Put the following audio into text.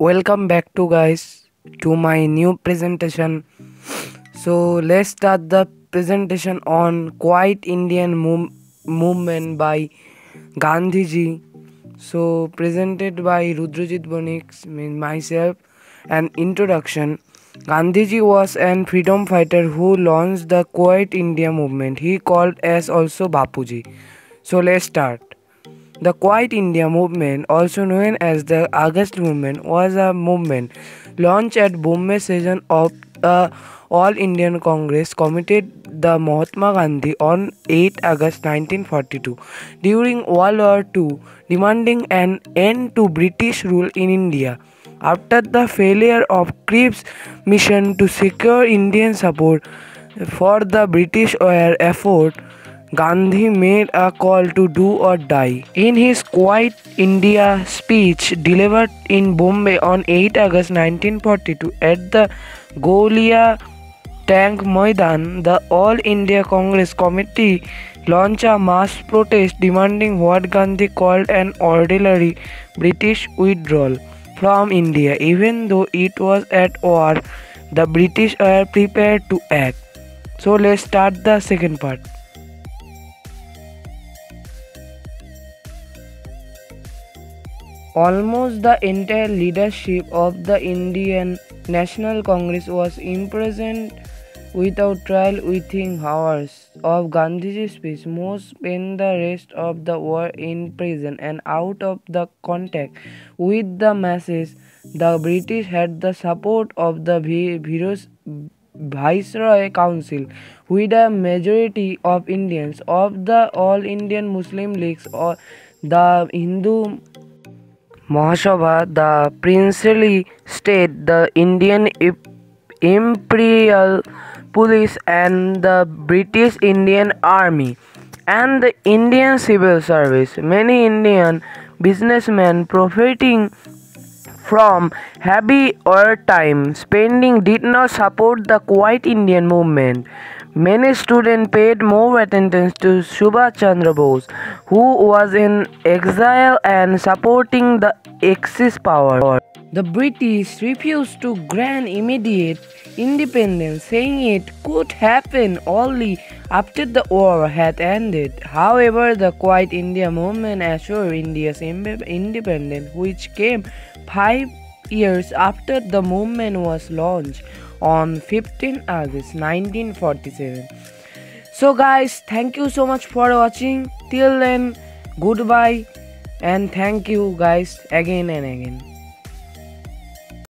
welcome back to guys to my new presentation. So let's start the presentation on quiet indian mov- movement by gandhiji. So presented by Rudrojit Banik myself an introduction. Gandhiji was an freedom fighter who launched the quiet india movement. He called as also bapuji. So let's start the Quiet India movement, also known as the August movement, was a movement launched at Bombay session of the All Indian Congress committed the Mahatma Gandhi on 8 August 1942 during World War II, demanding an end to British rule in India. After the failure of Cripps' mission to secure Indian support for the British air effort, Gandhi made a call to do or die. In his Quiet India speech delivered in Bombay on 8 August 1942 at the Gowalia Tank Maidan, the All India Congress Committee launched a mass protest demanding what Gandhi called an orderly British withdrawal from India. Even though it was at war, the British were prepared to act. So let's start the second part. Almost the entire leadership of the Indian National Congress was imprisoned without trial within hours of Gandhiji's speech. Most spent the rest of the war in prison and out of the contact with the masses. The British had the support of the various Viceroy Council with a majority of Indians of the All Indian Muslim Leagues or the Hindu Mahasabha, the princely state, the Indian Imperial Police, and the British Indian Army, and the Indian Civil Service. Many Indian businessmen profiting from heavy wartime spending did not support the Quiet Indian movement. Many students paid more attention to Subhash Chandra Bose, who was in exile and supporting the Axis power. The British refused to grant immediate independence, saying it could happen only after the war had ended. However, the Quiet India movement assured India's independence, which came five years after the movement was launched on 15 August 1947. So, guys, thank you so much for watching. Till then, goodbye and thank you, guys, again and again.